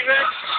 Steven.